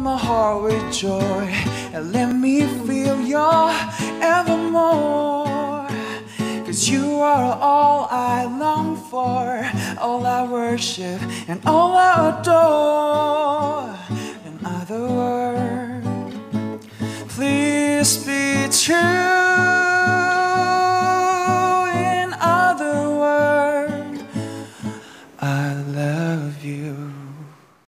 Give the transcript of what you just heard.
my heart with joy and let me feel your evermore. Cause you are all I long for, all I worship and all I adore. In other words, please be true. In other words, I love you.